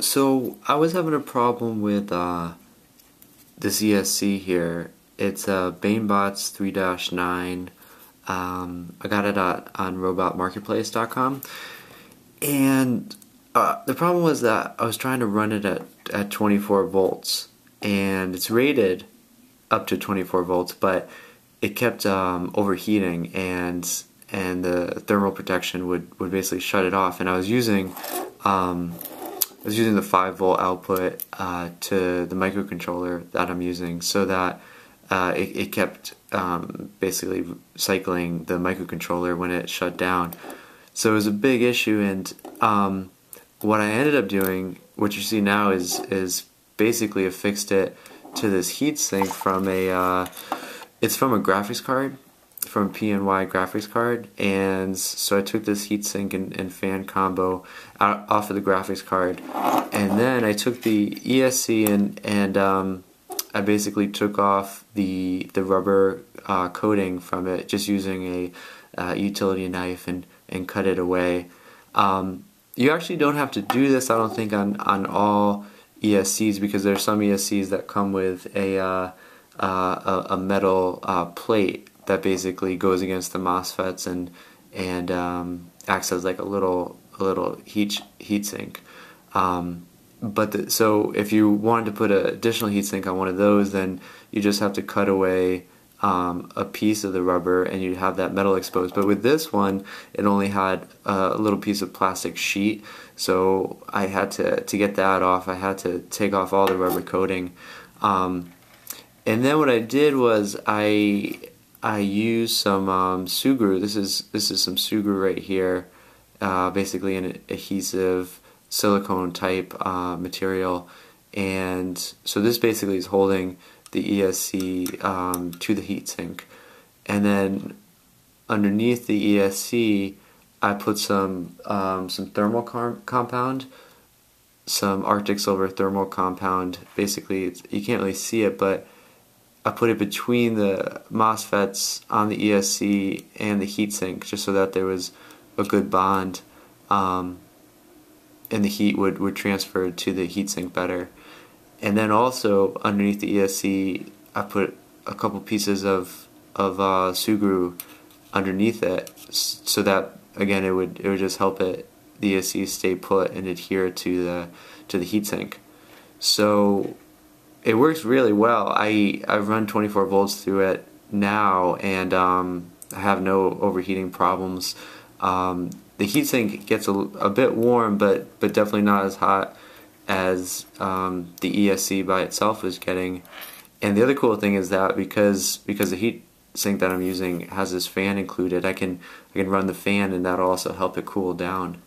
So I was having a problem with uh, this ESC here. It's a BaneBots 3-9. Um, I got it at, on robotmarketplace.com. And uh, the problem was that I was trying to run it at, at 24 volts. And it's rated up to 24 volts, but it kept um, overheating and and the thermal protection would, would basically shut it off. And I was using um, I was using the 5 volt output uh, to the microcontroller that I'm using so that uh, it, it, kept um, basically cycling the microcontroller when it shut down. So it was a big issue, and um, what I ended up doing, what you see now, is is basically affixed it to this heatsink from a. Uh, it's from a graphics card from PNY graphics card, and so I took this heatsink and, and fan combo out, off of the graphics card, and then I took the ESC and and um, I basically took off the the rubber uh, coating from it just using a uh, utility knife and and cut it away. Um, you actually don't have to do this, I don't think, on on all ESCs because there's some ESCs that come with a uh, uh, a, metal uh, plate that basically goes against the MOSFETs and and um, acts as like a little a little heat heat sink. Um, but the, so if you wanted to put an additional heat sink on one of those, then you just have to cut away um, a piece of the rubber and you'd have that metal exposed. But with this one, it only had a little piece of plastic sheet. So I had to, to get that off, I had to take off all the rubber coating. Um, and then what I did was I I use some um, Sugru. This is this is some Sugru right here, uh, basically an adhesive silicone type uh, material, and so this basically is holding the ESC um, to the heatsink, and then underneath the ESC, I put some um, some thermal compound, some Arctic Silver thermal compound. Basically, you can't really see it, but I put it between the MOSFETs on the ESC and the heatsink just so that there was a good bond um, and the heat would, would transfer to the heatsink better. And then also underneath the ESC, I put a couple pieces of, of uh, Sugru underneath it so that again it would it would just help it the ESC stay put and adhere to the to the heatsink. So it works really well. I I've run 24 volts through it now, and um, I have no overheating problems. Um, the heatsink gets a, a, bit warm, but but definitely not as hot as um, the ESC by itself is getting. And the other cool thing is that because because the heat sink that I'm using has this fan included, I can I can run the fan, and that'll also help it cool down.